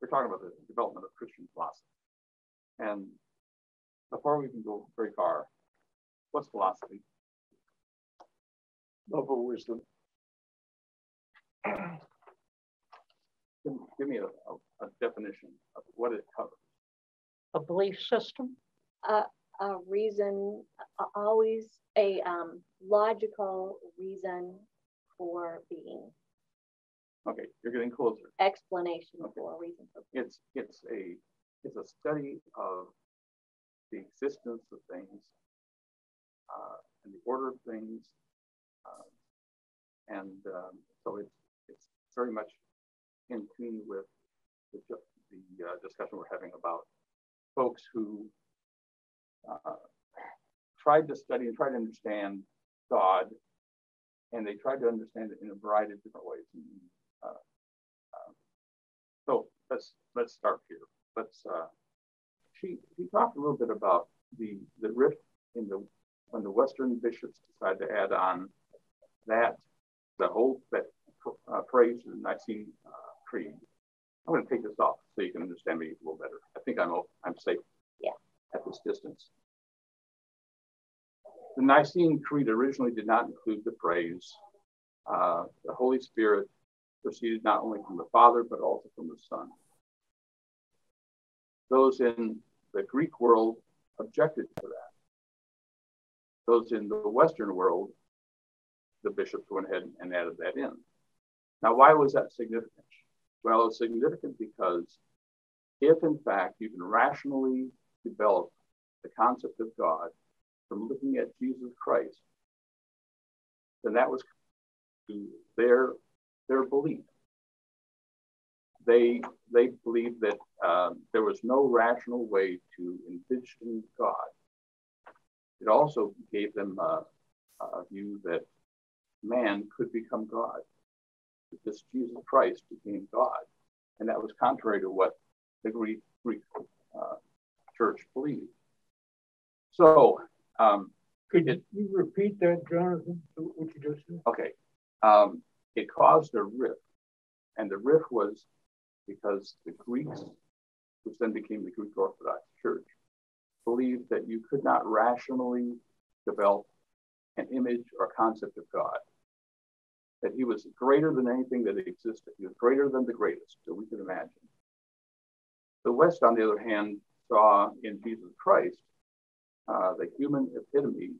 we're talking about the development of Christian philosophy. And before we can go very far, what's philosophy? Love of wisdom. Give, give me a, a, a definition of what it covers. A belief system? a, a reason, always a um, logical reason for being, Okay, you're getting closer. explanation Okay. for a reason for. It's it's a it's a study of the existence of things uh, and the order of things, uh, and um, so it's it's very much in tune with the, the uh, discussion we're having about folks who uh, tried to study and tried to understand God, and they tried to understand it in a variety of different ways. And, let's let's start here. Let's. Uh, she she talked a little bit about the the rift in the when the Western bishops decided to add on that the whole that uh, phrase in the Nicene uh, Creed. I'm going to take this off so you can understand me a little better. I think I'm I'm safe. Yeah. At this distance. The Nicene Creed originally did not include the phrase, uh, the Holy Spirit proceeded not only from the Father, but also from the Son. Those in the Greek world objected to that. Those in the Western world, the bishops went ahead and added that in. Now, why was that significant? Well, it's significant because if, in fact, you can rationally develop the concept of God from looking at Jesus Christ, then that was their their belief. They they believed that um, there was no rational way to envision God. It also gave them a, a view that man could become God. That this Jesus Christ became God, and that was contrary to what the Greek Greek uh, church believed. So um, Could It- you repeat that, Jonathan, what you just said? Okay. Um, it caused a rift. And the rift was because the Greeks, which then became the Greek Orthodox Church, believed that you could not rationally develop an image or concept of God. That he was greater than anything that existed. He was greater than the greatest that we could imagine. The West, on the other hand, saw in Jesus Christ uh, the human epitome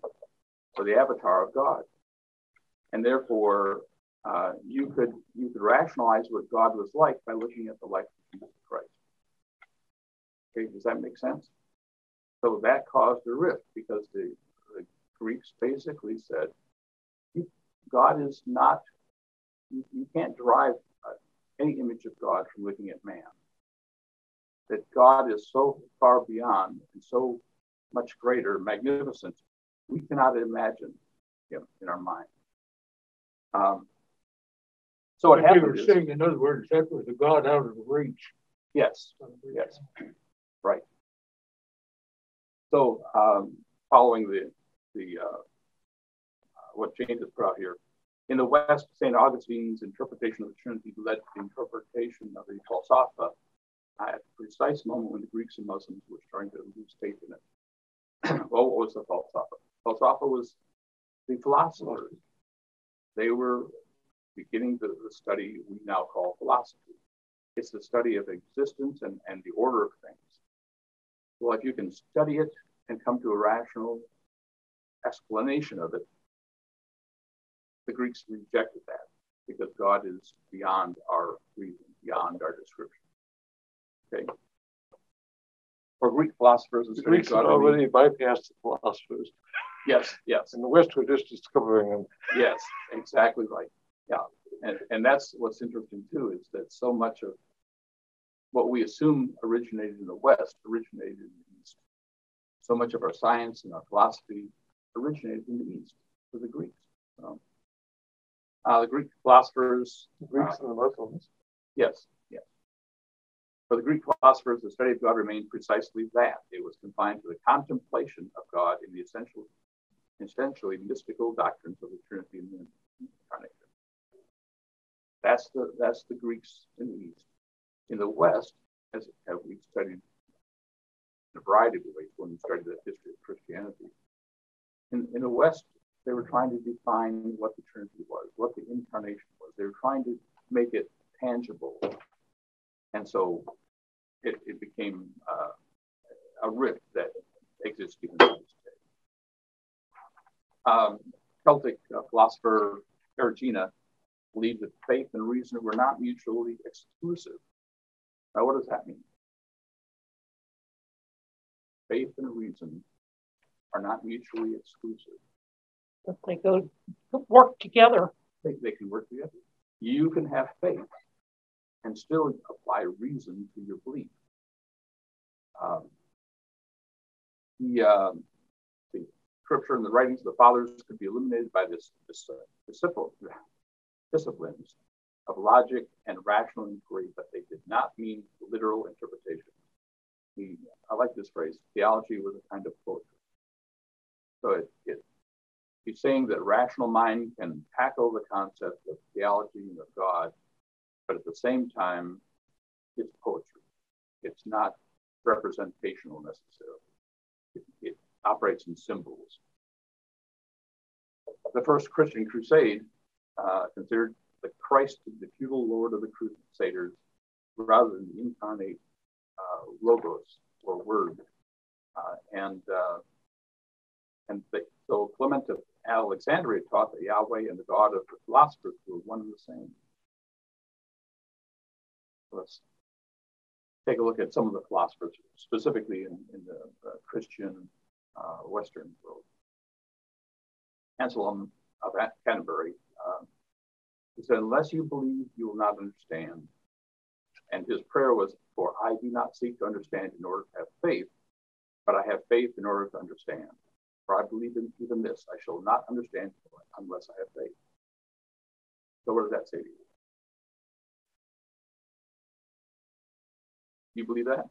or the avatar of God and therefore uh, you could you could rationalize what God was like by looking at the life of Jesus Christ. Okay, does that make sense? So that caused a rift because the, the Greeks basically said, God is not. You, you can't derive uh, any image of God from looking at man. That God is so far beyond and so much greater, magnificent, we cannot imagine him in our mind. Um, so what What you were happened is, saying, in other words, that was a God out of reach. yes, yes, right. So um, following the the uh, uh, what James has put out here, in the West, Saint Augustine's interpretation of the Trinity led to the interpretation of the Falsafa at the precise moment when the Greeks and Muslims were starting to lose faith in it. well, what was the Falsafa? Falsafa was the philosophers. They were beginning the, the study we now call philosophy. It's the study of existence and, and the order of things. Well, if you can study it and come to a rational explanation of it, the Greeks rejected that because God is beyond our reason, beyond our description. Okay. For Greek philosophers, the The Greeks had already bypassed the philosophers, yes, yes, and the West were just discovering them. yes, exactly right. Yeah, and and that's what's interesting too is that so much of what we assume originated in the West originated in the East. So much of our science and our philosophy originated in the East for the Greeks. So, uh, the Greek philosophers, The Greeks and the Muslims. yes, yes. For the Greek philosophers, the study of God remained precisely that. It was confined to the contemplation of God in the essential, essentially mystical doctrines of the Trinity and the Incarnation. That's the that's the Greeks in the East. In the West, as, as we studied in a variety of ways when we studied the history of Christianity. In, in the West, they were trying to define what the Trinity was, what the incarnation was. They were trying to make it tangible. And so it, it became uh, a rift that exists even to this day. Um, Celtic uh, philosopher Eriugena believed that faith and reason were not mutually exclusive. Now, what does that mean? Faith and reason are not mutually exclusive. That they go work together. They, they can work together. You can have faith and still apply reason to your belief. Um, the, uh, the scripture and the writings of the fathers could be illuminated by this, this uh, disciple, disciplines of logic and rational inquiry, but they did not mean literal interpretation. I like this phrase theology was a kind of poetry. So it, it, he's saying that rational mind can tackle the concept of theology and of God, but at the same time, it's poetry. It's not representational necessarily. It, it operates in symbols. The first Christian crusade uh, considered the Christ the feudal lord of the crusaders rather than the incarnate uh, logos or word. Uh, and uh, and the, so Clement of Alexandria taught that Yahweh and the God of the philosophers were one and the same. Let's take a look at some of the philosophers, specifically in, in the uh, Christian Western world. Anselm of Canterbury uh, he said, Unless you believe, you will not understand. And his prayer was, For I do not seek to understand in order to have faith, but I have faith in order to understand. For I believe in even this, I shall not understand unless I have faith. So, what does that say to you? You believe that?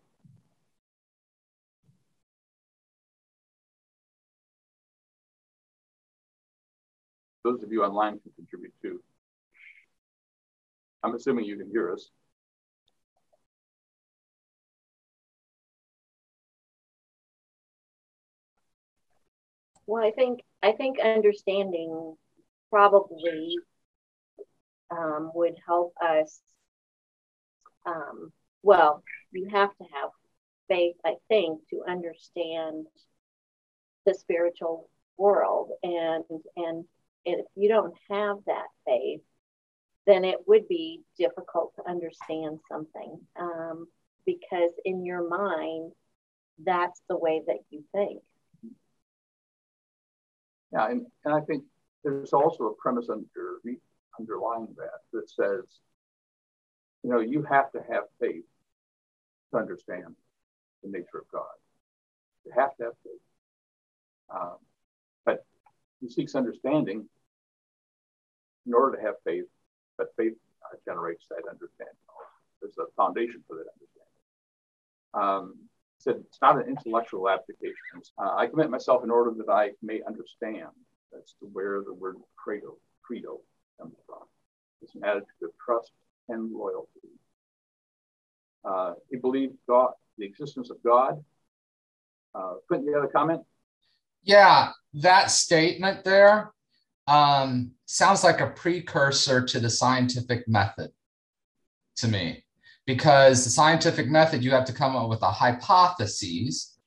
Those of you online can contribute too. I'm assuming you can hear us. Well, I think I think understanding probably um, would help us. Um, well, you have to have faith, I think, to understand the spiritual world, and and if you don't have that faith, then it would be difficult to understand something um, because in your mind, that's the way that you think. Yeah, and, and I think there's also a premise under, underlying that that says, you know, you have to have faith to understand the nature of God. You have to have faith. Um, but he seeks understanding in order to have faith but faith uh, generates that understanding. There's a foundation for that understanding. Um, said it's not an intellectual application. Uh, I commit myself in order that I may understand. That's where the word credo, credo comes from. It's an attitude of trust and loyalty. Uh, he believed God, the existence of God. Uh, Quentin, you have a comment? Yeah, that statement there um, sounds like a precursor to the scientific method to me, because the scientific method, you have to come up with a hypothesis.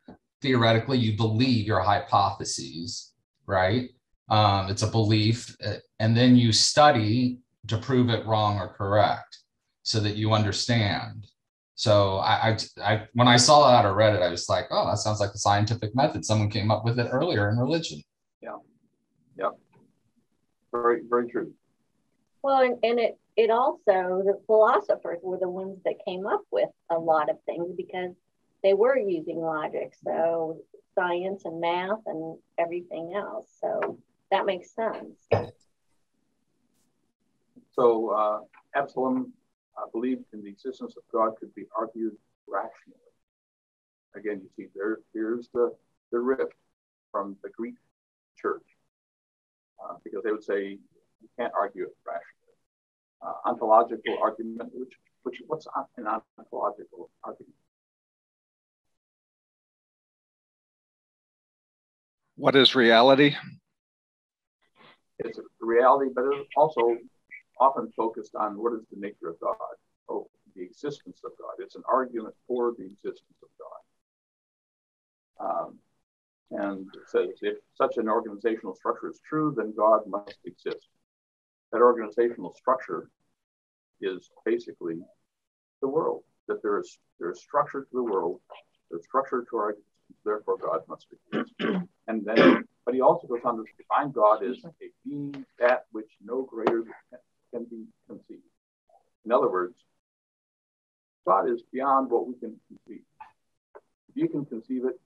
Theoretically, you believe your hypotheses, right? Um, it's a belief, uh, and then you study to prove it wrong or correct so that you understand. So I, I, I, when I saw that or read it, I was like, oh, that sounds like the scientific method. Someone came up with it earlier in religion. Very, very true. Well, and, and it it also the philosophers were the ones that came up with a lot of things because they were using logic, so science and math and everything else. So that makes sense. So uh, Absalom uh, believed in the existence of God could be argued rationally. Again, you see there here's the the rift from the Greek church uh, because they would say you can't argue it rationally. uh, ontological argument, which, which what's an ontological argument? What is reality? It's a reality, but it's also often focused on what is the nature of God, oh, the existence of God. It's an argument for the existence of God. Um, and says if such an organizational structure is true, then God must exist. That organizational structure is basically the world, that there is there is structure to the world, there's structure to our existence, therefore God must exist. and then, but he also goes on to define God as a being that which no greater can be conceived. In other words, God is beyond what we can conceive. If you can conceive it,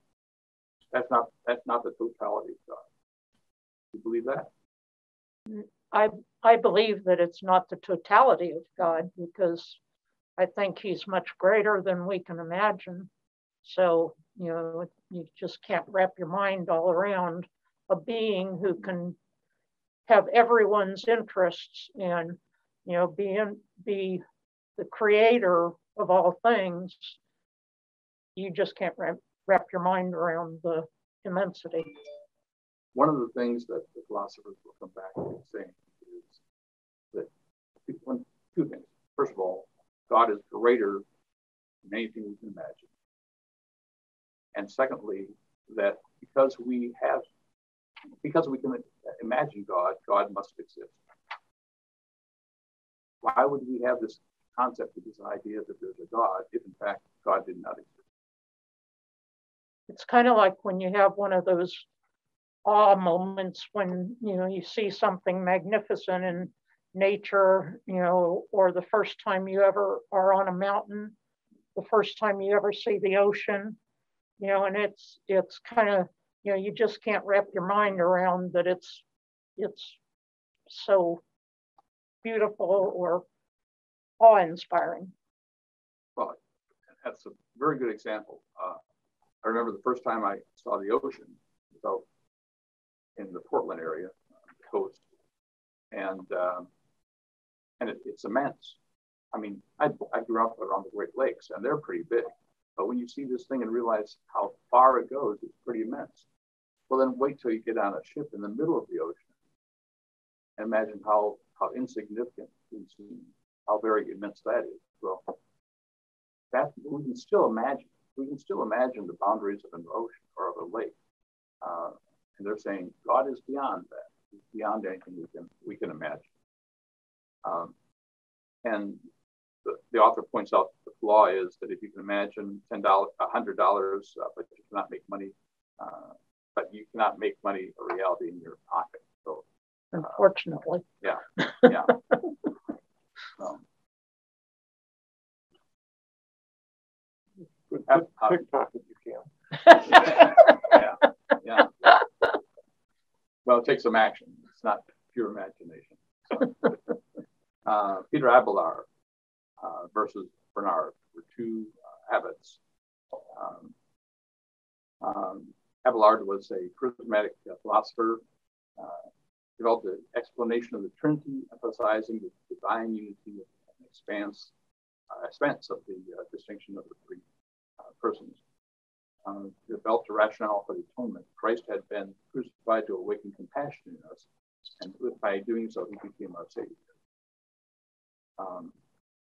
that's not that's not the totality of God. You believe that? I I believe that it's not the totality of God because I think he's much greater than we can imagine. So, you know, you just can't wrap your mind all around a being who can have everyone's interests and, you know, be in, be the creator of all things. You just can't wrap, wrap your mind around the immensity. One of the things that the philosophers will come back to saying is that one, two things. First of all, God is greater than anything we can imagine. And secondly, that because we have, because we can imagine God, God must exist. Why would we have this concept of this idea that there's a God if in fact God did not exist? It's kind of like when you have one of those awe moments when you know you see something magnificent in nature, you know, or the first time you ever are on a mountain, the first time you ever see the ocean, you know, and it's it's kind of you know you just can't wrap your mind around that it's it's so beautiful or awe-inspiring. Well, that's a very good example. Uh, I remember the first time I saw the ocean out in the Portland area, uh, coast, and um, and it, it's immense. I mean, I, I grew up around the Great Lakes, and they're pretty big. But when you see this thing and realize how far it goes, it's pretty immense. Well, then wait till you get on a ship in the middle of the ocean. And imagine how how insignificant and how very immense that is. Well, that we can still imagine. We can still imagine the boundaries of an ocean or of a lake. Uh, and they're saying God is beyond that. He's beyond anything we can we can imagine. Um, and the, the, author points out the flaw is that if you can imagine ten dollars, hundred dollars, uh, but you cannot make money, uh, but you cannot make money a reality in your pocket. So, uh, unfortunately, yeah, yeah. um, TikTok if you can. yeah, yeah. Well, it takes some action. It's not pure imagination. So. Uh, Peter Abelard uh, versus Bernard were two uh, abbots. Um, um, Abelard was a charismatic uh, philosopher, uh, developed an explanation of the Trinity, emphasizing the divine unity and expanse, expanse of the distinction of the three persons. Um, developed a rationale for the atonement. Christ had been crucified to awaken compassion in us, and by doing so, he became our Savior. Um,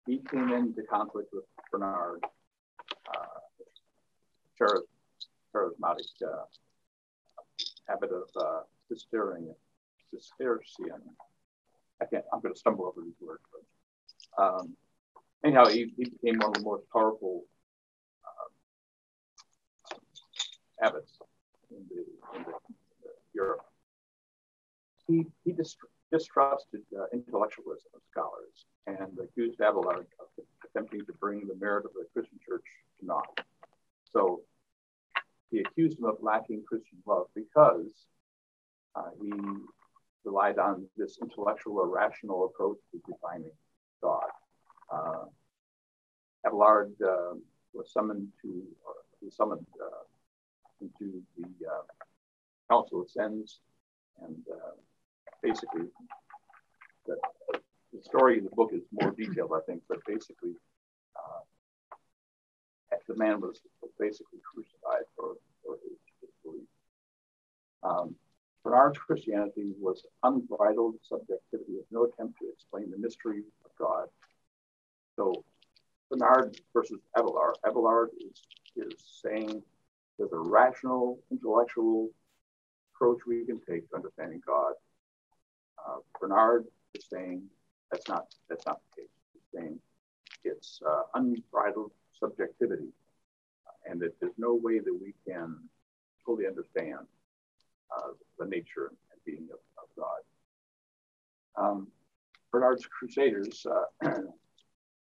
he came into conflict with Bernard, uh, charismatic uh, abbot of uh. Cistercian. I can't. I'm going to stumble over these words. But, um, anyhow, he, he became one of the most powerful uh, abbots in, the, in the, the Europe. He he dist- distrusted uh, intellectualism of scholars and accused Abelard of attempting to bring the merit of the Christian church to naught. So he accused him of lacking Christian love because uh, he relied on this intellectual or rational approach to defining God. Uh, Abelard uh, was summoned to, uh, summoned uh, into the uh, Council of Sens, and uh, basically that the story in the book is more detailed, I think, but basically, uh, the man was basically crucified for, for his, his belief. Um, Bernard's Christianity was unbridled subjectivity with no attempt to explain the mystery of God. So Bernard versus Abelard. Abelard is, is saying there's a rational, intellectual approach we can take to understanding God. Uh, Bernard is saying that's not that's not the case. He's saying it's uh, unbridled subjectivity, and that there's no way that we can fully understand uh, the nature and being of, of God. Um, Bernard's Crusaders uh,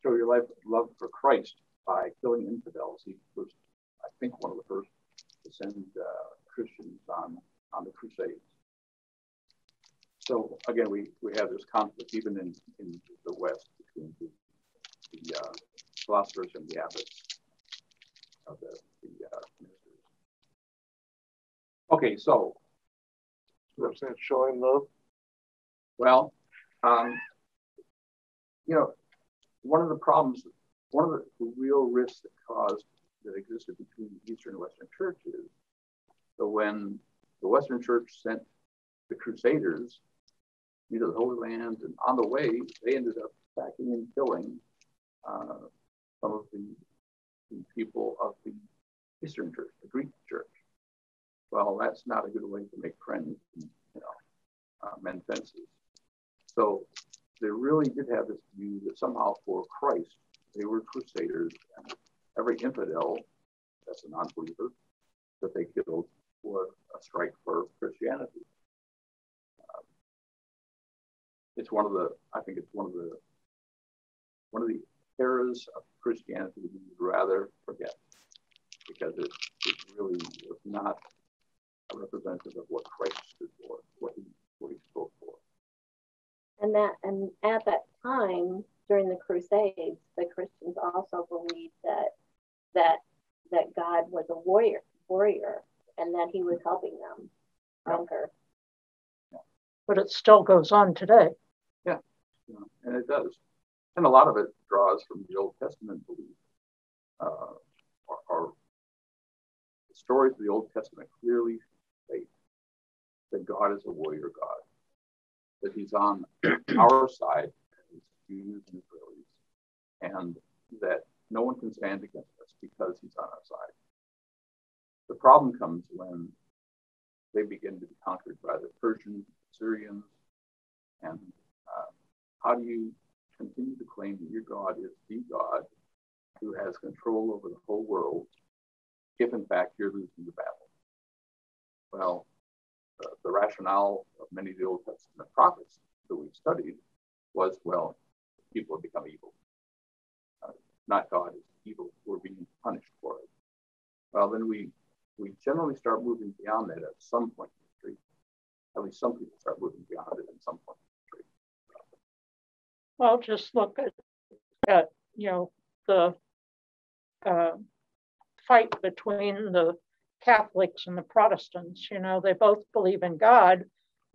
show your life love for Christ by killing infidels. He was, I think, one of the first to send uh, Christians on, on the Crusades. So again, we, we have this conflict even in, in the West between the, the uh, philosophers and the abbots of the, the uh, ministers. Okay, so percent showing love? Well, um, you know, one of the problems, one of the, the real risks that caused that existed between the Eastern and Western churches. So when the Western Church sent the Crusaders into the Holy Land, and on the way they ended up attacking and killing uh, some of the, the people of the Eastern Church, the Greek Church well, that's not a good way to make friends, you know, uh, mend fences. So they really did have this view that somehow for Christ, they were crusaders, and every infidel, that's a non-believer, that they killed was a strike for Christianity. Um, it's one of the, I think it's one of the, one of the eras of Christianity we would rather forget because it, it really was not a representative of what Christ stood for, what he what he spoke for. And that and at that time during the Crusades, the Christians also believed that that that God was a warrior warrior and that he was helping them conquer. Yeah. But it still goes on today. Yeah. yeah, and it does. And a lot of it draws from the Old Testament belief. Uh, or, or the stories of the Old Testament clearly state that God is a warrior God, that He's on our side as Jews and Israelis, and that no one can stand against us because He's on our side. The problem comes when they begin to be conquered by the Persians, Syrians, and uh, how do you continue to claim that your God is the God who has control over the whole world if in fact you're losing the battle? Well, the, the rationale of many of the Old Testament prophets that we've studied was, well, people have become evil. Uh, not God is evil. We're being punished for it. Well, then we we generally start moving beyond that at some point in history. At least some people start moving beyond it at some point in history. Well, just look at, at you know the uh, fight between the Catholics and the Protestants. You know, they both believe in God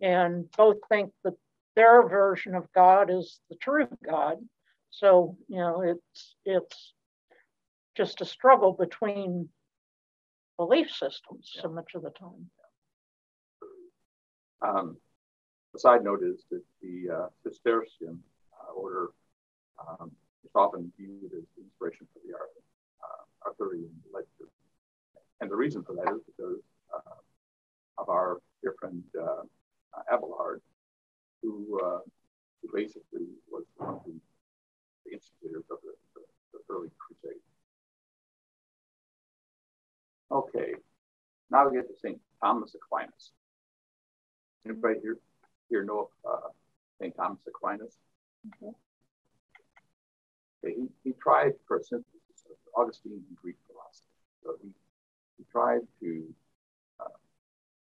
and both think that their version of God is the true God. So, you know, it's it's just a struggle between belief systems yeah. so much of the time. Um, a side note is that the uh, Cistercian uh, order um, is often viewed as the inspiration for the uh, Arthurian legend and the reason for that is because uh, of our dear friend uh, Abelard, who, uh, who basically was one of the, the instigators of the, the, the early crusade. Okay, now we get to St. Thomas Aquinas. Anybody here, here know of uh, St. Thomas Aquinas? Mm-hmm. Okay, he, he tried for a synthesis of Augustine and Greek philosophy. So he we tried to uh,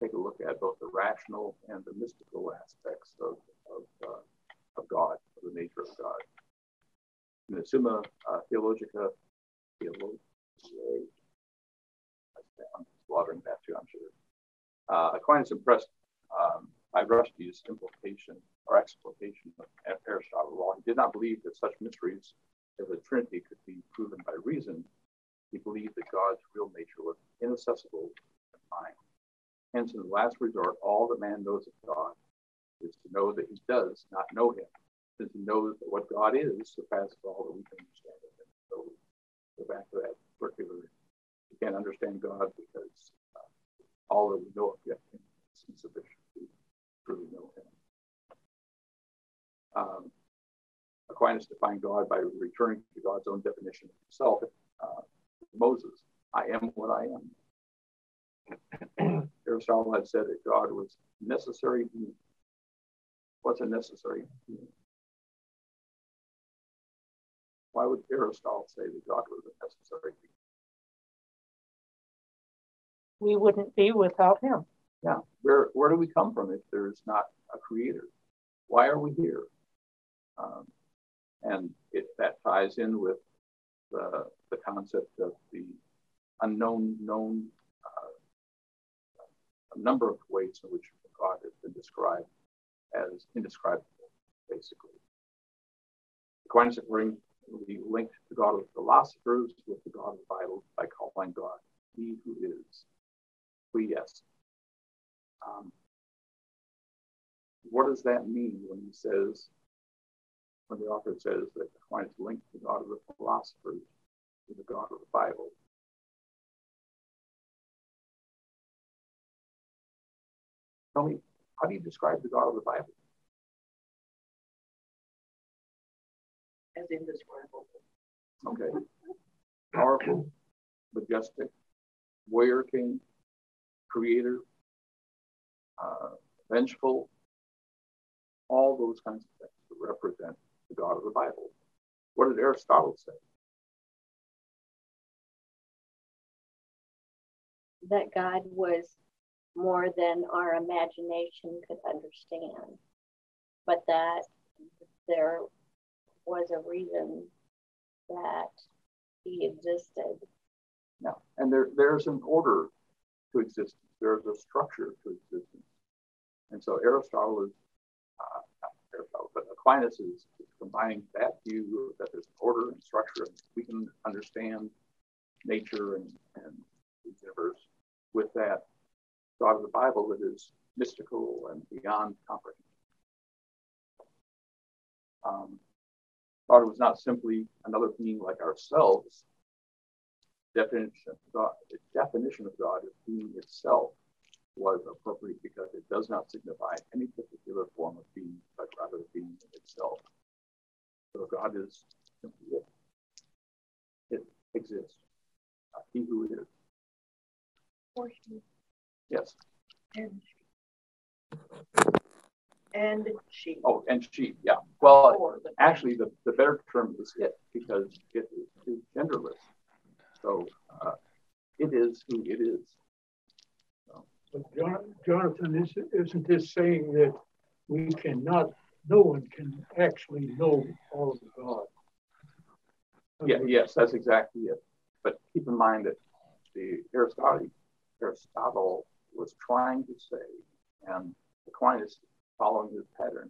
take a look at both the rational and the mystical aspects of, of, uh, of God, of the nature of God. In the Summa uh, Theologica, Theologica, I'm slaughtering that too, I'm sure. Uh, Aquinas impressed um, by Rushdie's implication or exploitation of Aristotle. While he did not believe that such mysteries as the Trinity could be proven by reason, he believed that God's real nature was inaccessible to fine. Hence, in the last resort, all that man knows of God is to know that he does not know him, since he knows that what God is surpasses all that we can understand of him. So, go back to that circular. We can't understand God because uh, all that we know of him is insufficient to truly know him. Um, Aquinas defined God by returning to God's own definition of himself. Uh, Moses, I am what I am. Aristotle had said that God was necessary. What's a necessary? Why would Aristotle say that God was a necessary being? We wouldn't be without him. Yeah. Where where do we come from if there's not a creator? Why are we here? Um, and it, that ties in with the, the concept of the unknown known uh, a number of ways in which God has been described as indescribable, basically. Aquinas bring we linked the God of philosophers with the God of the Bible by calling God He who is. We yes. Um, what does that mean when he says when the author says that Aquinas linked the God of the philosophers to the God of the Bible. Tell me, how do you describe the God of the Bible? As indescribable. Okay. Powerful, majestic, warrior king, creator, uh, vengeful, all those kinds of things that represent the God of the Bible. What did Aristotle say? That God was more than our imagination could understand, but that there was a reason that he existed. No, and there, there's an order to existence. There's a structure to existence. And so Aristotle is uh, but Aquinas is, is combining that view that there's an order and structure, and we can understand nature and, and the universe with that God of the Bible that is mystical and beyond comprehension. Um, God was not simply another being like ourselves. Definition of God, the definition of God as being itself was appropriate because it does not signify any particular form of being, but rather being itself. So God is simply it. It exists. Uh, he who is. Portion. Yes. And and she. Oh, and she, yeah. Well, actually, the, the better term is it because it is genderless. So uh, it is who it is. But Jonathan, isn't this saying that we cannot, no one can actually know all of God? Yeah, yes, that's exactly it. But keep in mind that the Aristotle, Aristotle was trying to say, and Aquinas, following his pattern,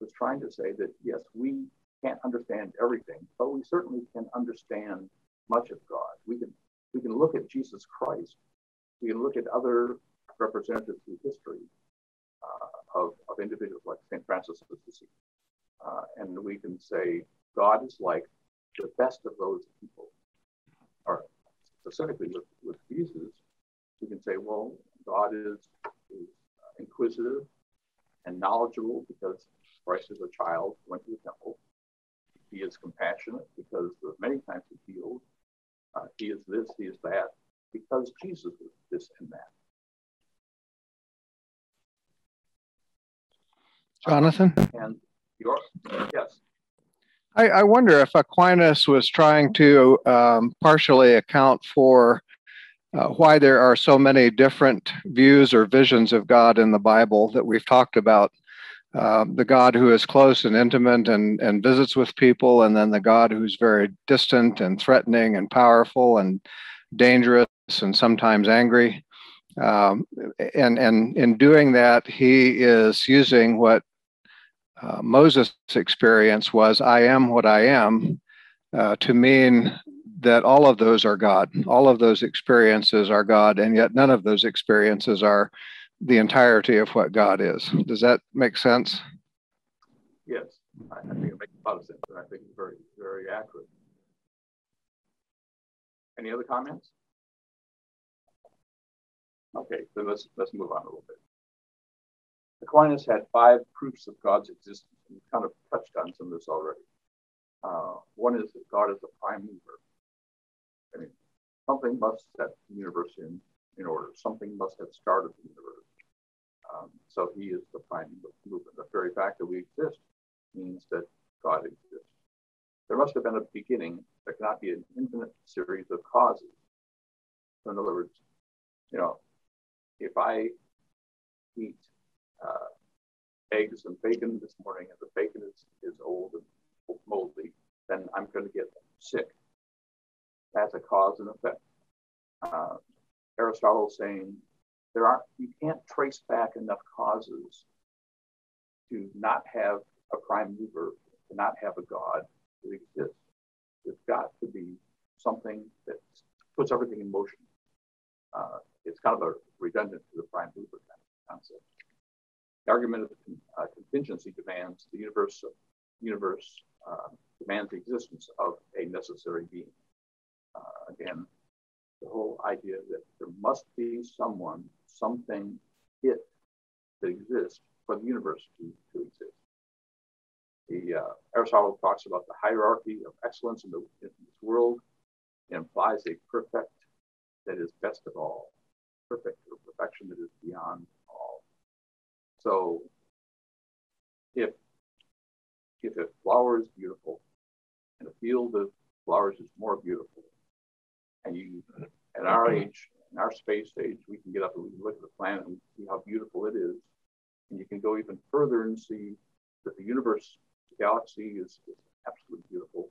was trying to say that yes, we can't understand everything, but we certainly can understand much of God. We can we can look at Jesus Christ. We can look at other representatives through history uh, of, of individuals like St. Francis of Assisi. Uh, and we can say God is like the best of those people. Or specifically with, with Jesus, we can say, well, God is, is inquisitive and knowledgeable because Christ is a child went to the temple. He is compassionate because the many times he healed. Uh, he is this, he is that, because Jesus is this and that. Jonathan? And your, yes. I, I wonder if Aquinas was trying to um, partially account for uh, why there are so many different views or visions of God in the Bible that we've talked about. Uh, the God who is close and intimate and, and visits with people, and then the God who's very distant and threatening and powerful and dangerous and sometimes angry. Um, and, and in doing that, he is using what uh, Moses' experience was, I am what I am, uh, to mean that all of those are God. All of those experiences are God, and yet none of those experiences are the entirety of what God is. Does that make sense? Yes, I, think it makes a lot of sense, and I think it's very, very accurate. Any other comments? Okay, then let's let's move on a little bit. Aquinas had five proofs of God's existence. We kind of touched on some of this already. Uh, one is that God is the prime mover. I mean, something must set the universe in, in order. Something must have started the universe. Um, so he is the prime mover. The very fact that we exist means that God exists. There must have been a beginning. There cannot be an infinite series of causes. So in other words, you know, if I eat uh, eggs and bacon this morning and the bacon is, is old and moldy, then I'm going to get sick. That's a cause and effect. Uh, Aristotle saying there aren't you can't trace back enough causes to not have a prime mover, to not have a god that exists. There's got to be something that puts everything in motion. Uh, it's kind of a redundant to the prime mover kind of concept. The argument of uh, contingency demands the universe, universe uh, demands the existence of a necessary being. Uh, again, the whole idea that there must be someone, something, it that exists for the universe to, to exist. The uh, Aristotle talks about the hierarchy of excellence in, the, in this world. It implies a perfect that is best of all, perfect or perfection that is beyond all. So if if a flower is beautiful and a field of flowers is more beautiful, and you our age, in our space age, we can get up and we can look at the planet and see how beautiful it is. And you can go even further and see that the universe, the galaxy is, is absolutely beautiful.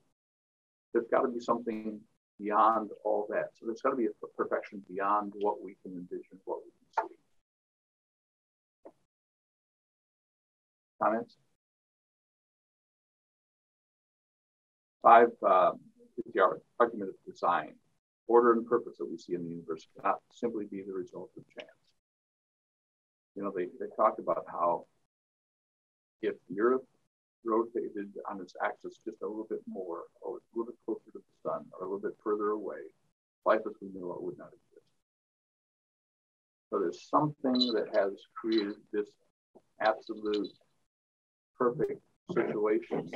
There's got to be something beyond all that. So there's got to be a perfection beyond what we can envision, what we can see. Comments? Five um, is the argument of design. Order and purpose that we see in the universe cannot simply be the result of chance. You know, they, they talk about how if Earth rotated on its axis just a little bit more, or a little bit closer to the sun, or a little bit further away, life as we know it would not exist. So there's something that has created this absolute perfect situation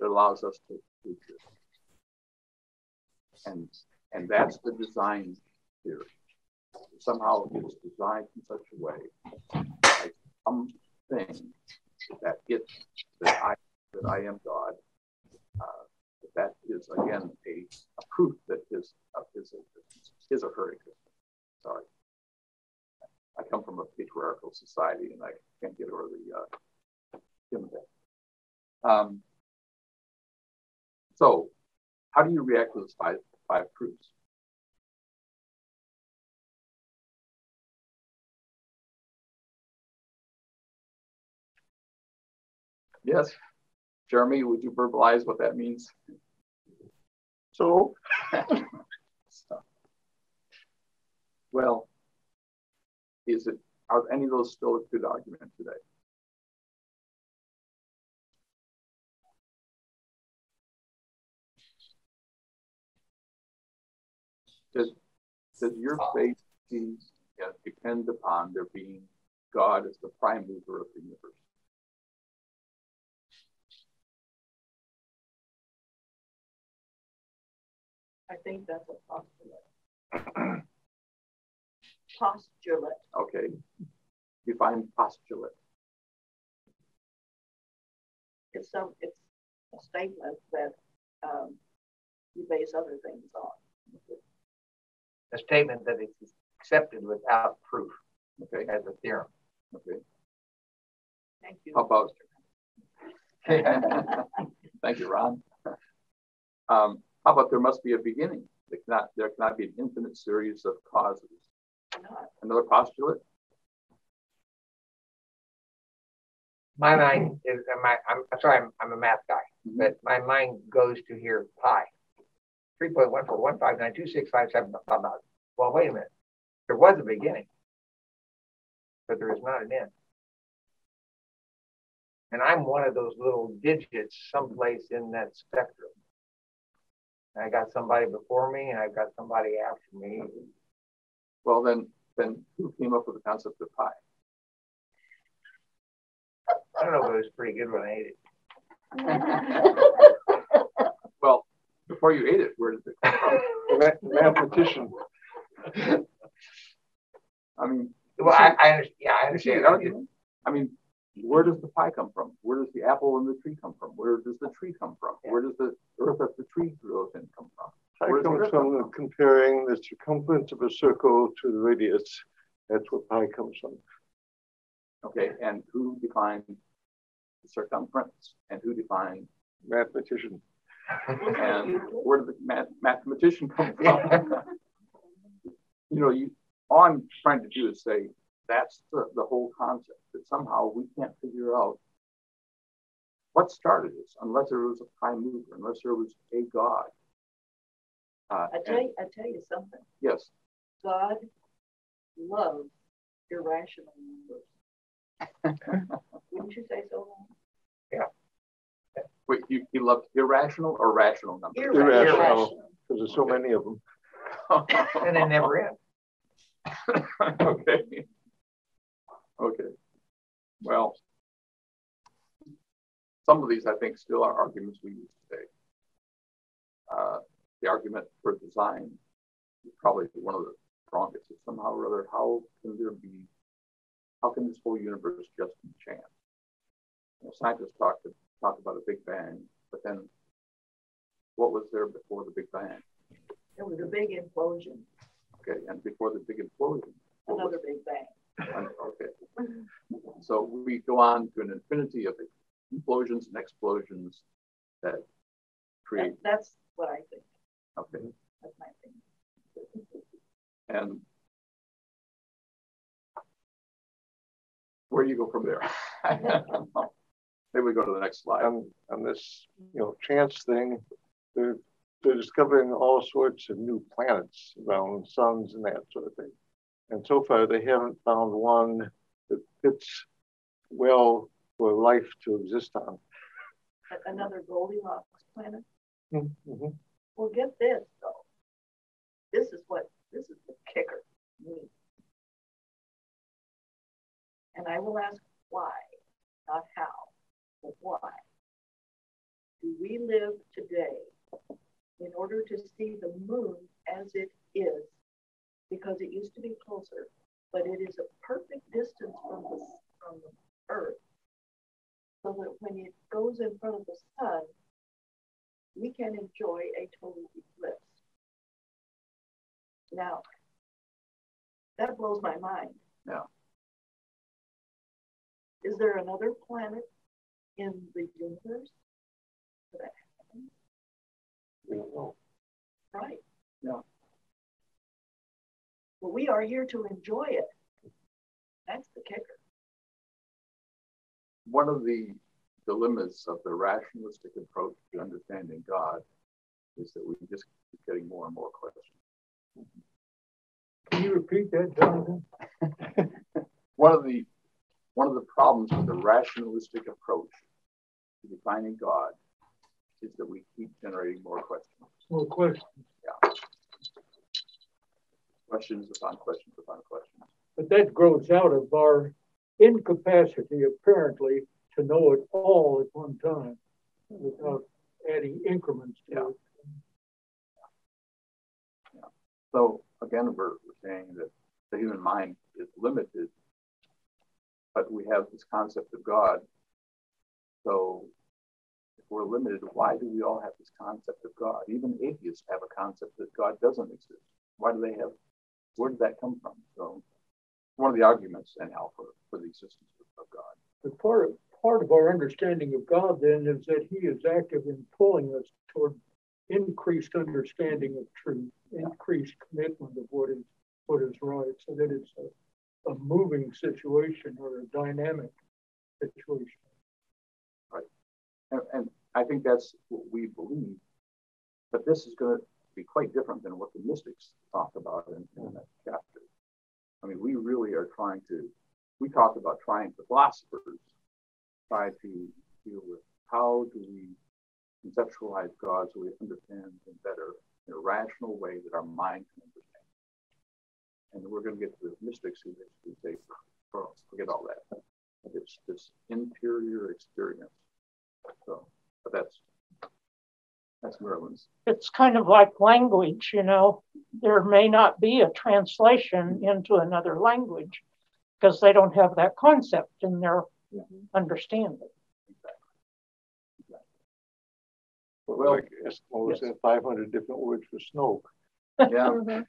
that allows us to, to exist. And, and that's the design theory. Somehow it it's designed in such a way like something that it that I that I am God. Uh, that is again a, a proof that is of his existence, his or her existence. Sorry, I come from a patriarchal society, and I can't get over the uh, um, so, how do you react to those five proofs? Yes. Jeremy, would you verbalize what that means? So, well, is it are any of those still a good argument today? Does does your faith depend upon there being God as the prime mover of the universe? I think that's a postulate. postulate. Okay. Define postulate. It's some it's a statement that um, you base other things on. A statement that is accepted without proof. Okay. As a theorem. Okay. Thank you. How about Thank you, Ron. Um, how about there must be a beginning? There cannot, there cannot be an infinite series of causes. Another postulate? my mind is, my, I'm sorry, I'm, I'm a math guy, Mhm. but my mind goes to here pi. 3.141592657, blah, blah, blah. Well, wait a minute. There was a beginning, but there is not an end. And I'm one of those little digits someplace in that spectrum. I got somebody before me and I've got somebody after me. Well, then, then who came up with the concept of pi? I don't know, but it was pretty good when I ate it. Well, before you ate it, where did it come from? Mathematician. I mean, Well, I, I. Yeah, I understand. the argument? I mean, where does the pie come from? Where does the apple and the tree come from? Where does the tree come from? Where does the earth that the tree grows in come from? Pi Where does comes it come from from? comparing the circumference of a circle to the radius. That's where pi comes from. Okay, and who defined the circumference? And who defined, Mathematician. And where did the math, mathematician come from? you know, you all I'm trying to do is say that's the, the whole concept that somehow we can't figure out what started this unless there was a prime mover, unless there was a God. Uh, I tell you, I tell you something. yes, God loves irrational numbers. Wouldn't you say so? Wait, you, he loved irrational or rational numbers? Irrational. Because there's so many of them. And they never end. okay. Okay. Well, some of these I think still are arguments we use today. Uh, the argument for design is probably one of the strongest. It's somehow or other, how can there be, how can this whole universe just be chance? You know, scientists talk, to, talk about a big bang, but then what was there before the big bang? It was a big implosion, Okay, and before the big implosion, another big bang. Okay. So we go on to an infinity of implosions and explosions that That, create, that's what I think. okay, That's my thing. and where do you go from there? Maybe we go to the next slide. On, on this, you know, chance thing, they're, they're discovering all sorts of new planets around suns and that sort of thing. And so far, they haven't found one that fits well for life to exist on. Another Goldilocks planet. Mhm. Well, get this though. This is what, this is the kicker. me. And I will ask why, not how, why. Do we live today in order to see the moon as it is, because it used to be closer, but it is a perfect distance from the, from the earth. So that when it goes in front of the sun, we can enjoy a total eclipse. Now, that blows my mind. Yeah. Is there another planet in the universe for that happens? We don't know. Right. Yeah. Well, we are here to enjoy it. That's the kicker. One of the dilemmas of the rationalistic approach to understanding God is that we just keep getting more and more questions. Can you repeat that, Jonathan? One of the one of the problems with the rationalistic approach to defining God is that we keep generating more questions. More questions. Yeah. Questions upon questions upon questions. But that grows out of our incapacity, apparently, to know it all at one time without adding increments to Yeah. it. So again, we're, we're saying that the human mind is limited, but we have this concept of God. So if we're limited, why do we all have this concept of God? Even atheists have a concept that God doesn't exist. Why do they have? Where did that come from? So one of the arguments, anyhow, for, for the existence of, of God. But part of part of our understanding of God then is that He is active in pulling us toward increased understanding of truth, increased commitment of what is what is right, so that it's a, a moving situation or a dynamic situation. And, and I think that's what we believe. But this is going to be quite different than what the mystics talk about in, in that chapter. I mean, we really are trying to, we talk about trying, the philosophers try to deal with how do we conceptualize God so we understand Him better in a rational way that our mind can understand. And we're going to get to the mystics who say, oh, forget all that. It's this interior experience. So, but that's that's Marilyn's. It's kind of like language, you know. There may not be a translation into another language because they don't have that concept in their mm-hmm. understanding. Well, like Eskimos yes. have 500 different words for snow. Yeah.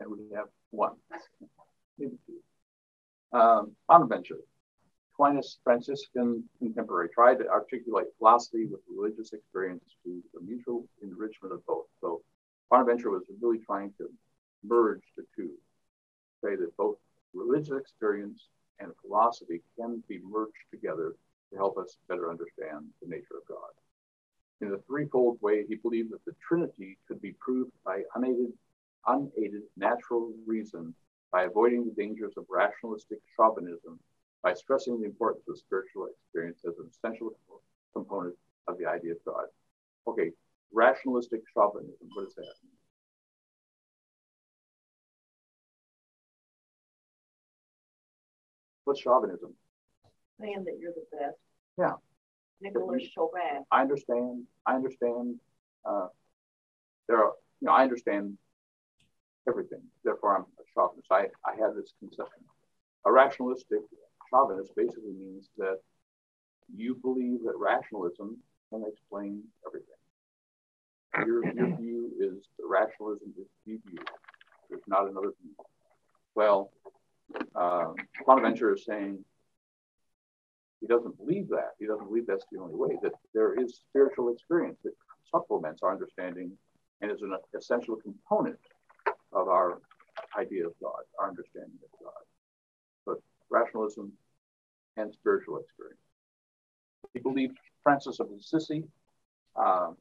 And we have one. Maybe two. Um, Bonaventure, Aquinas Franciscan contemporary, tried to articulate philosophy with religious experience to the mutual enrichment of both. So Bonaventure was really trying to merge the two, say that both religious experience and philosophy can be merged together to help us better understand the nature of God. In a threefold way, he believed that the Trinity could be proved by unaided, unaided natural reason by avoiding the dangers of rationalistic chauvinism by stressing the importance of spiritual experience as an essential component of the idea of God. Okay, rationalistic chauvinism, what does that mean? What's chauvinism? Saying that you're the best. Yeah. Nicholas Chauvin. I understand. I understand. Uh, there are, you know, I understand everything. Therefore, I'm a chauvinist. I, I have this conception. A rationalistic chauvinist basically means that you believe that rationalism can explain everything. Your, your view is that rationalism is the view. There's not another view. Well, um, Bonaventure is saying he doesn't believe that. He doesn't believe that's the only way, that there is spiritual experience that supplements our understanding and is an essential component of our idea of God, our understanding of God But rationalism, and spiritual experience. He believed Francis of Assisi, uh,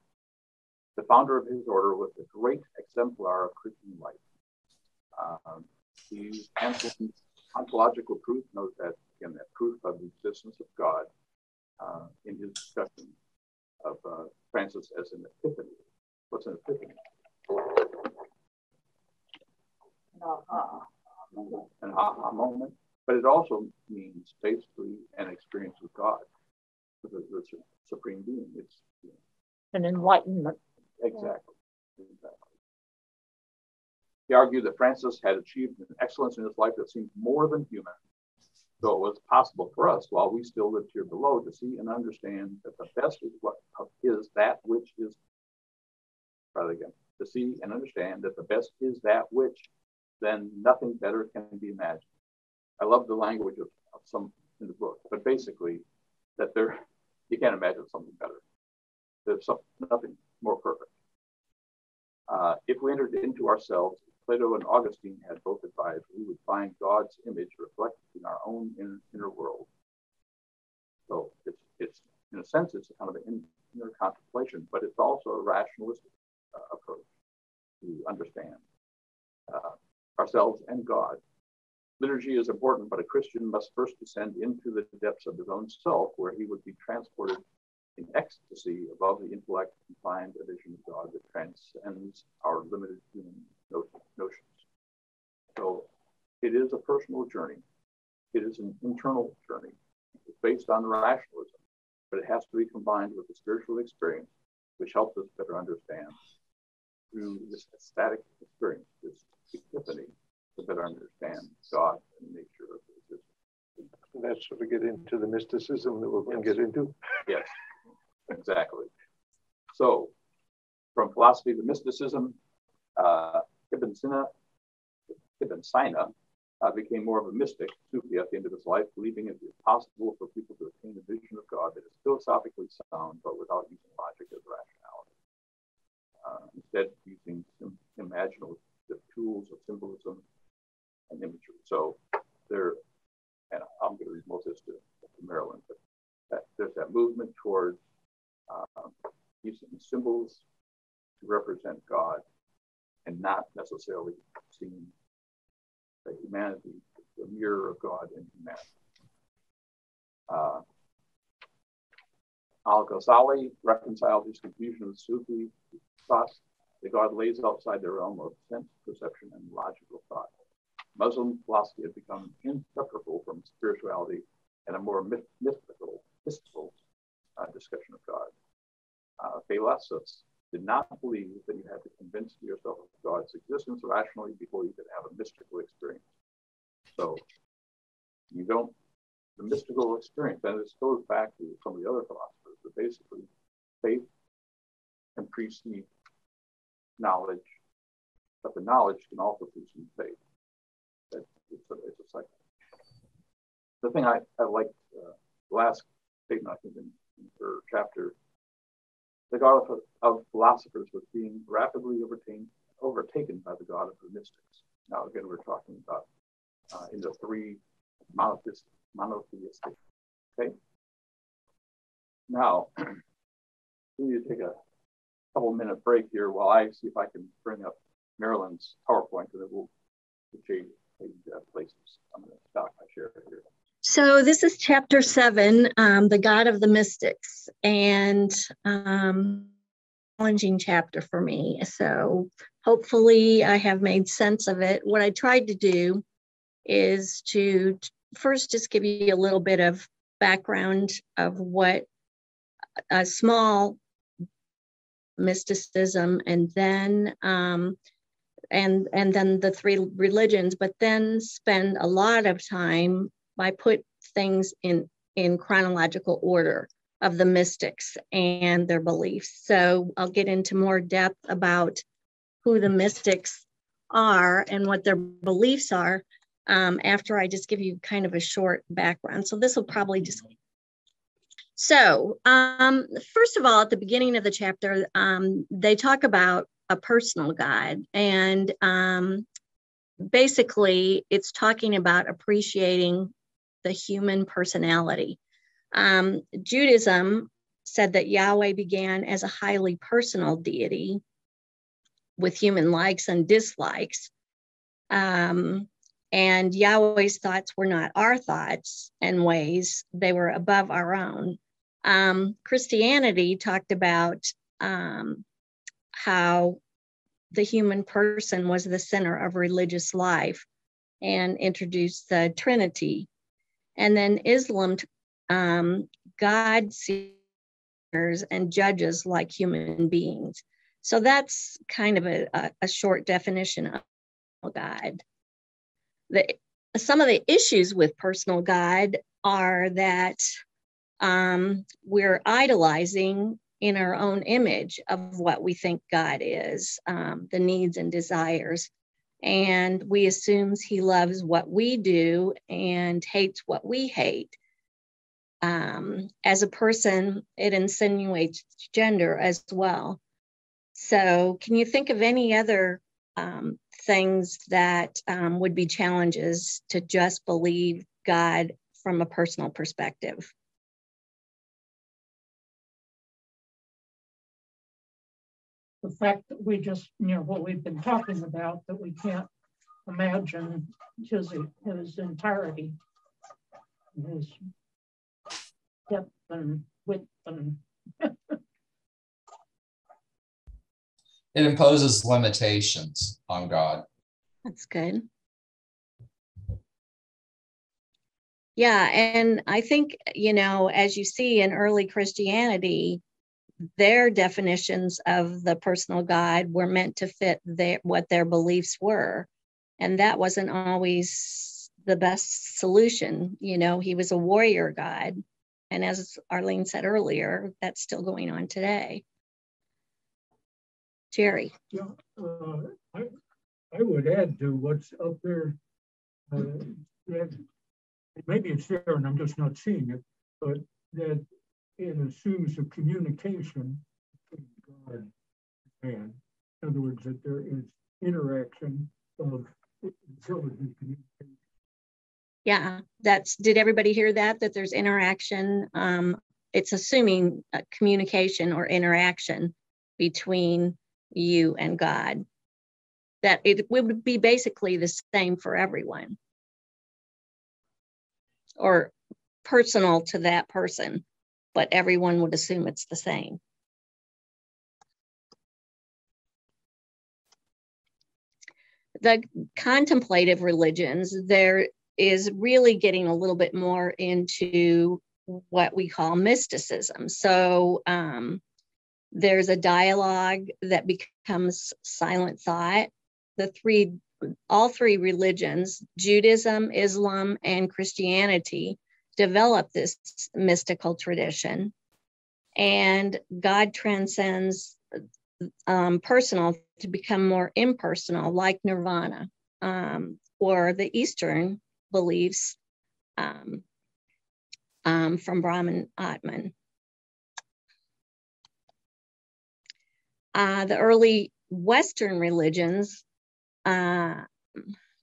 the founder of his order, was a great exemplar of Christian life. Um, he used ontological proof, note that again, that proof of the existence of God uh, in his discussion of uh, Francis as an epiphany. What's an epiphany? Uh-huh. An aha moment but it also means basically an experience with God, the, the supreme being. It's you know, an enlightenment. Exactly. Exactly. He argued that Francis had achieved an excellence in his life that seemed more than human, So it was possible for us, while we still lived here below, to see and understand that the best is what is that which is. Try that again. To see and understand that the best is that which, then nothing better can be imagined. I love the language of, of some in the book, but basically that there you can't imagine something better. There's some, nothing more perfect. Uh, if we entered into ourselves, Plato and Augustine had both advised we would find God's image reflected in our own inner, inner world. So it's, it's in a sense, it's a kind of an inner contemplation, but it's also a rationalistic uh, approach to understand uh, ourselves and God Liturgy is important, but a Christian must first descend into the depths of his own self, where he would be transported in ecstasy above the intellect and find a vision of God that transcends our limited human notions. So it is a personal journey. It is an internal journey. It's based on rationalism, but it has to be combined with the spiritual experience, which helps us better understand through this ecstatic experience, this epiphany to better understand God and the nature of existence. that's where we get into the mysticism that we're going yes. to get into. Yes, exactly. So, from philosophy to mysticism, uh, Ibn Sina, Ibn Sina uh, became more of a mystic, Sufi, at the end of his life, believing it is possible for people to attain a vision of God that is philosophically sound, but without using logic as rationality. Uh, instead, using some imaginative tools of symbolism and imagery. So there, and I'm going to read most of this to, Marilyn, but that there's that movement towards uh, using symbols to represent God and not necessarily seeing the humanity, the mirror of God in humanity. Uh, Al Ghazali reconciled his confusion with Sufi thoughts that God lays outside the realm of sense, perception, and logical thought. Muslim philosophy had become inseparable from spirituality and a more mystical, mystical uh, discussion of God. Uh, did not believe that you had to convince yourself of God's existence rationally before you could have a mystical experience. So you don't, the mystical experience, and this goes back to some of the other philosophers, but basically faith can precede knowledge, but the knowledge can also precede faith. That it's, a, it's a cycle. The thing I, I like, uh, the last statement I think in, in her chapter the god of, of philosophers was being rapidly overtaken, overtaken by the god of the mystics. Now, again, we're talking about uh, in the three monotheistic, monotheistic. Okay. Now, we need to take a couple minute break here while I see if I can bring up Marilyn's PowerPoint, and then we'll change places. I'm going to stop my share here. So this is chapter seven, um, the God of the Mystics, and um, challenging chapter for me. So hopefully I have made sense of it. What I tried to do is to first just give you a little bit of background of what a small mysticism and then um, and and then the three religions but then spend a lot of time I put things in, in chronological order of the mystics and their beliefs. So I'll get into more depth about who the mystics are and what their beliefs are um, after I just give you kind of a short background. So this will probably just. So um, first of all, at the beginning of the chapter, um, they talk about a personal guide, and um, basically it's talking about appreciating the human personality. Um, Judaism said that Yahweh began as a highly personal deity with human likes and dislikes. Um, and Yahweh's thoughts were not our thoughts and ways, they were above our own. Um, Christianity talked about um, how the human person was the center of religious life and introduced the Trinity and then Islam, um, God sees and judges like human beings. So that's kind of a, a, a short definition of God. The, some of the issues with personal God are that um, we're idolizing in our own image of what we think God is, um, the needs and desires and we assumes he loves what we do and hates what we hate. Um, as a person, it insinuates gender as well. So, can you think of any other um, things that um, would be challenges to just believe God from a personal perspective? The fact that we just, you know, what we've been talking about, that we can't imagine his, his entirety, his depth and width and it imposes limitations on God. That's good. Yeah, and I think, you know, as you see in early Christianity, their definitions of the personal guide were meant to fit their, what their beliefs were. And that wasn't always the best solution. You know, he was a warrior God. And as Arlene said earlier, that's still going on today. Jerry. Yeah, uh, I, I would add to what's up there. Uh, that maybe it's there and I'm just not seeing it, but that it assumes a communication between God and man. In other words, that there is interaction of intelligent communication. Yeah, that's, did everybody hear that? That there's interaction? Um, it's assuming communication or interaction between you and God. That it would be basically the same for everyone or personal to that person, but everyone would assume it's the same. The contemplative religions, there is really getting a little bit more into what we call mysticism. So um, there's a dialogue that becomes silent thought. The three, all three religions, Judaism, Islam, and Christianity, develop this mystical tradition. And God transcends um, personal to become more impersonal, like nirvana, um, or the Eastern beliefs um, um, from Brahman Atman. Uh, the early Western religions, uh,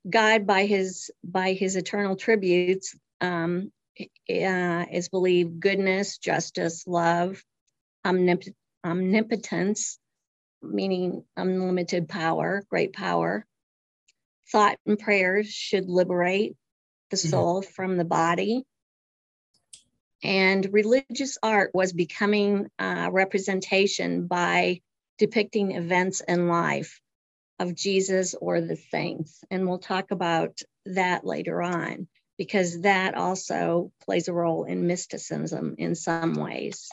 God by his by his eternal tributes um, uh, is believed goodness, justice, love, omnip- omnipotence, meaning unlimited power, great power. Thought and prayers should liberate the mm-hmm. soul mm-hmm. from the body. And religious art was becoming a representation by depicting events in life of Jesus or the saints. And we'll talk about that later on because that also plays a role in mysticism in some ways.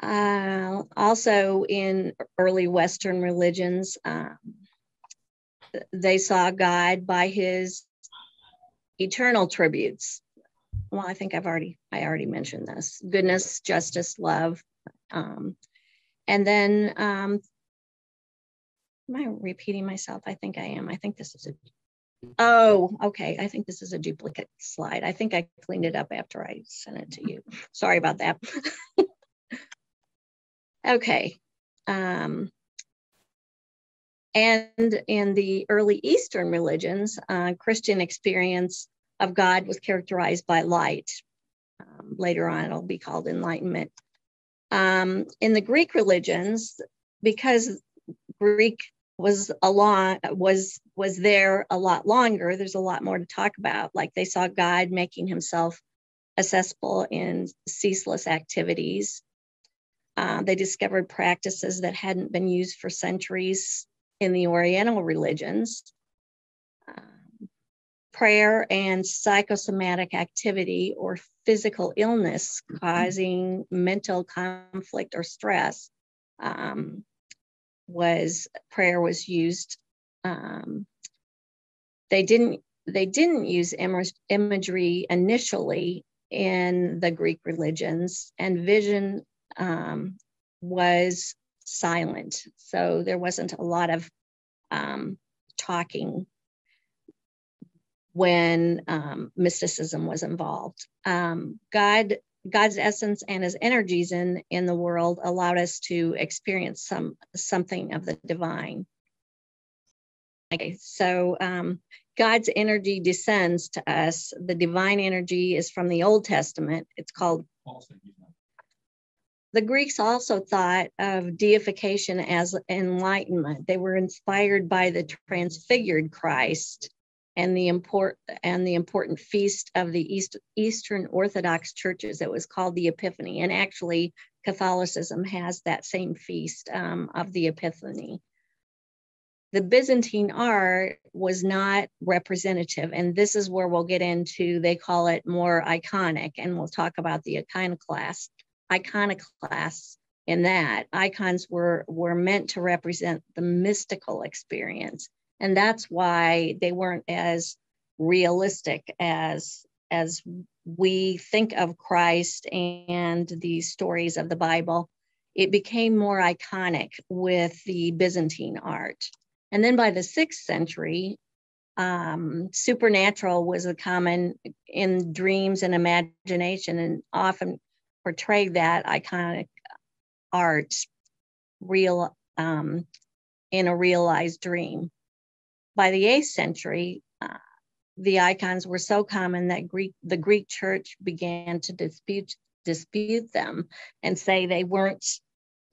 Uh, also, in early Western religions, um, they saw God by his eternal tributes. Well, I think I've already I already mentioned this: goodness, justice, love, um, and then um, am I repeating myself? I think I am. I think this is a Oh, okay. I think this is a duplicate slide. I think I cleaned it up after I sent it to you. Sorry about that. okay. Um, and in the early Eastern religions, uh, Christian experience of God was characterized by light. Um, later on, it'll be called enlightenment. Um, in the Greek religions, because Greek was a lot was was there a lot longer. There's a lot more to talk about. Like they saw god making himself accessible in ceaseless activities. Uh, they discovered practices that hadn't been used for centuries in the oriental religions. Um, prayer and psychosomatic activity or physical illness causing mental conflict or stress. Um, was prayer was used. Um, they didn't they didn't use imagery initially in the Greek religions, and vision um, was silent. So there wasn't a lot of um, talking when um, mysticism was involved. Um, God God's essence and his energies in, in the world allowed us to experience some something of the divine. Okay, so um, God's energy descends to us. The divine energy is from the Old Testament. It's called. The Greeks also thought of deification as enlightenment. They were inspired by the transfigured Christ and the import and the important feast of the East, Eastern Orthodox churches. It was called the Epiphany, and actually Catholicism has that same feast um, of the Epiphany. The Byzantine art was not representative, and this is where we'll get into. They call it more iconic, and we'll talk about the iconoclast, iconoclasts in that. Icons were were meant to represent the mystical experience and that's why they weren't as realistic as as we think of Christ and the stories of the Bible. It became more iconic with the Byzantine art. And then by the sixth century, um, supernatural was a common in dreams and imagination, and often portrayed that iconic art real um, in a realized dream by the eighth century, uh, the icons were so common that Greek the Greek church began to dispute dispute them and say they weren't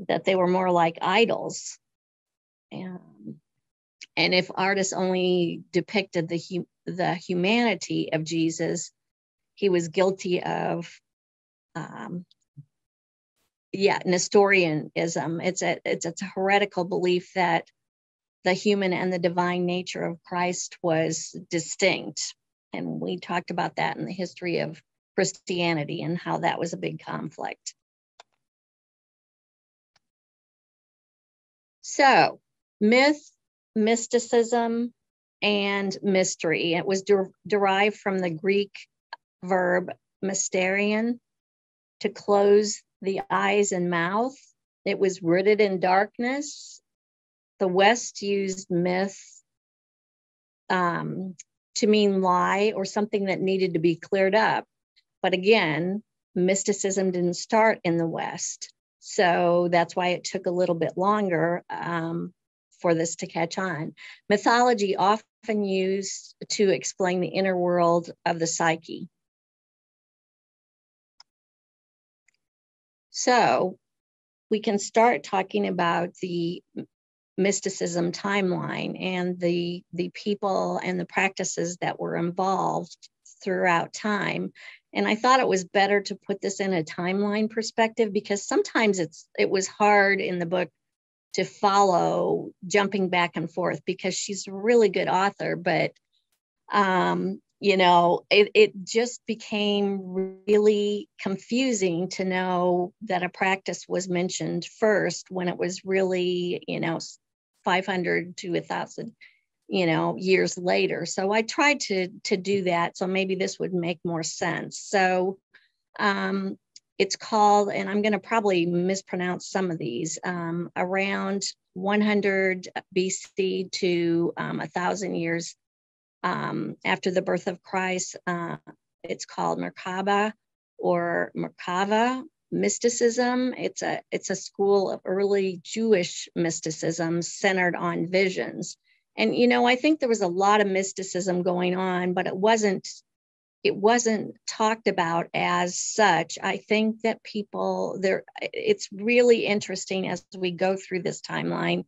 that they were more like idols. And, and if artists only depicted the the humanity of Jesus, he was guilty of um, yeah, Nestorianism. It's a it's, it's a heretical belief that the human and the divine nature of Christ was distinct. And we talked about that in the history of Christianity and how that was a big conflict. So, myth, mysticism, and mystery. It was de- derived from the Greek verb mysterion, to close the eyes and mouth. It was rooted in darkness. The West used myth um, to mean lie or something that needed to be cleared up. But again, mysticism didn't start in the West. So that's why it took a little bit longer um, for this to catch on. Mythology often used to explain the inner world of the psyche. So we can start talking about the mysticism timeline and the the people and the practices that were involved throughout time. And i thought it was better to put this in a timeline perspective because sometimes it's it was hard in the book to follow jumping back and forth because she's a really good author but um you know, it, it just became really confusing to know that a practice was mentioned first when it was really, you know, 500 to a thousand, you know, years later. So I tried to to do that. So maybe this would make more sense. So um, it's called, and I'm going to probably mispronounce some of these, um, around 100 BC to um, 1,000 years um, after the birth of Christ. Uh, it's called Merkaba or Merkava mysticism. It's a it's a school of early Jewish mysticism centered on visions. And you know, I think there was a lot of mysticism going on, but it wasn't it wasn't talked about as such. I think that people there it's really interesting as we go through this timeline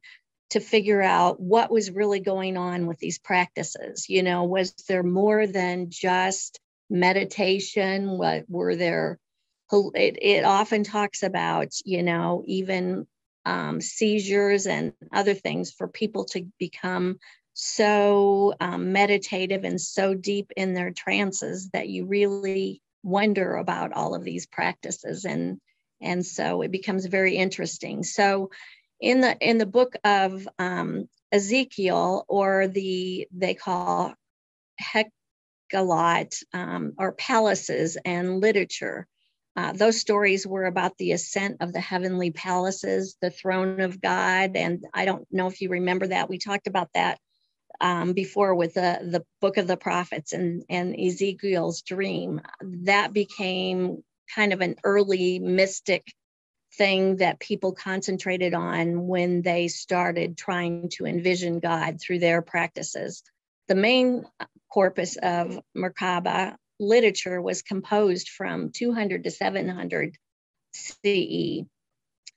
to figure out what was really going on with these practices. You know, was there more than just meditation? What were there? It, it often talks about, you know, even um, seizures and other things for people to become so um, meditative and so deep in their trances that you really wonder about all of these practices and and so it becomes very interesting so in the in the book of um, Ezekiel, or the they call Hekhalot um, or palaces and literature. Uh, those stories were about the ascent of the heavenly palaces, the throne of God, and I don't know if you remember that. We talked about that um, before with the, the book of the prophets and, and Ezekiel's dream. That became kind of an early mystic thing that people concentrated on when they started trying to envision God through their practices. The main corpus of Merkaba literature was composed from 200 to 700 CE.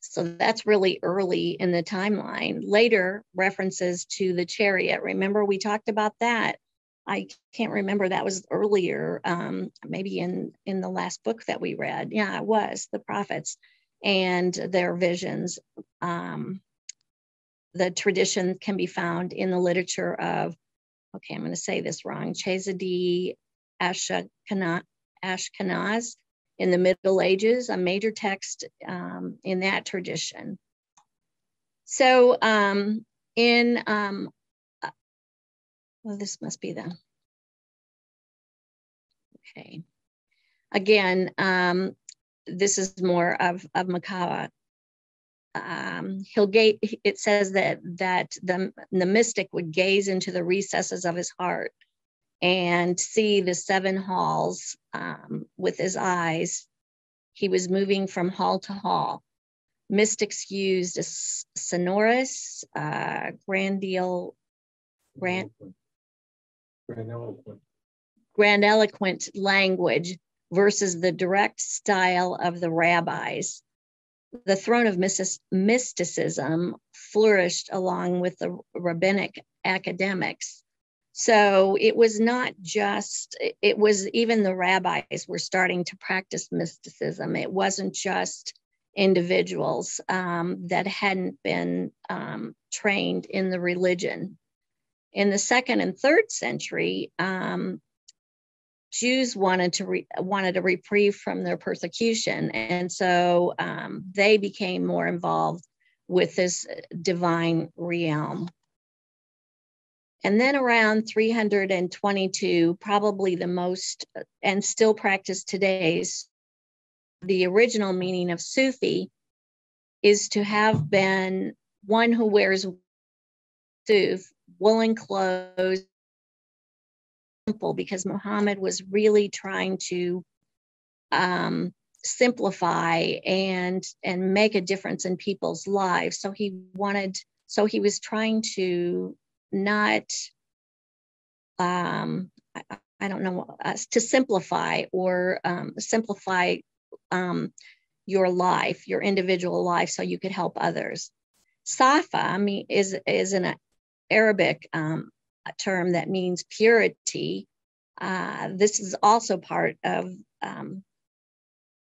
So that's really early in the timeline. Later references to the chariot. Remember, we talked about that. I can't remember that was earlier, um, maybe in in the last book that we read. Yeah, it was the prophets and their visions. Um, the tradition can be found in the literature of, okay, I'm going to say this wrong, Chazadi Ashkenaz, in the Middle Ages, a major text um, in that tradition. So um, in, um, uh, well, this must be the, okay. Again, um, this is more of, of Merkaba. Um, he'll gate, it says that that the, the mystic would gaze into the recesses of his heart and see the seven halls um, with his eyes. He was moving from hall to hall. Mystics used a sonorous, uh, grandial, Grandiloquent. grandiloquent language versus the direct style of the rabbis. The throne of mysticism flourished along with the rabbinic academics. So it was not just, it was even the rabbis were starting to practice mysticism. It wasn't just individuals um, that hadn't been um, trained in the religion. In the second and third century, um, Jews wanted to re- wanted a reprieve from their persecution, and so um, they became more involved with this divine realm. And then around 322, probably the most and still practiced today's the original meaning of Sufi is to have been one who wears suf, woolen clothes, simple, because Muhammad was really trying to um, simplify and and make a difference in people's lives. So he wanted, so he was trying to not, um, I, I don't know, uh, to simplify or um, simplify um, your life, your individual life, so you could help others. Safa I mean, is, is an Arabic um, term that means purity. Uh, this is also part of um,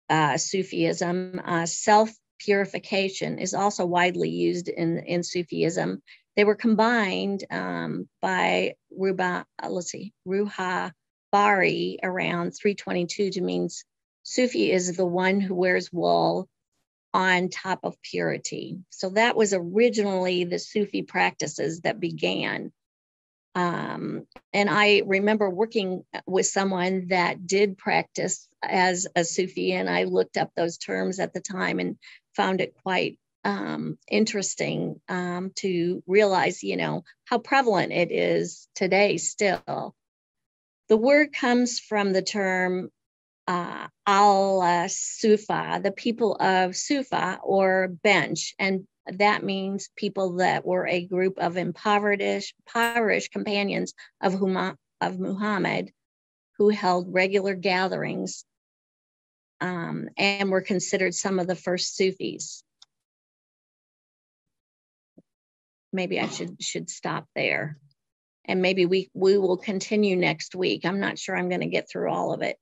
uh, Sufism. Uh, Self purification is also widely used in, in Sufism. They were combined um, by Ruba, uh, let's see, Ruha Bari around 322 to means Sufi is the one who wears wool on top of purity. So that was originally the Sufi practices that began. Um, and I remember working with someone that did practice as a Sufi, and I looked up those terms at the time and found it quite um, interesting um, to realize, you know, how prevalent it is today still. The word comes from the term uh, al Sufa, the people of Sufa or bench. And that means people that were a group of impoverished, impoverished companions of, Huma, of Muhammad who held regular gatherings um, and were considered some of the first Sufis. Maybe I should should stop there. And maybe we we will continue next week. I'm not sure I'm going to get through all of it.